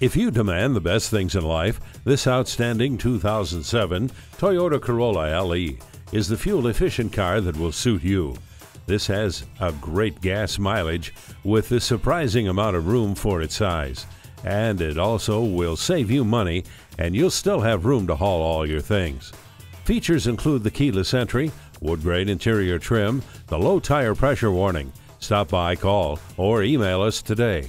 If you demand the best things in life, this outstanding 2007 Toyota Corolla LE is the fuel efficient car that will suit you. This has a great gas mileage with a surprising amount of room for its size. And it also will save you money and you'll still have room to haul all your things. Features include the keyless entry, wood grain interior trim, the low tire pressure warning. Stop by, call, or email us today.